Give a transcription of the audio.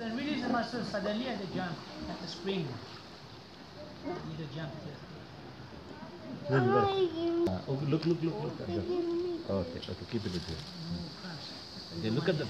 Then release the muscles suddenly and they jump at the spring. I need to jump here. Uh, oh, look, look, look, look. Okay, okay, keep it with you. Oh, okay, look at the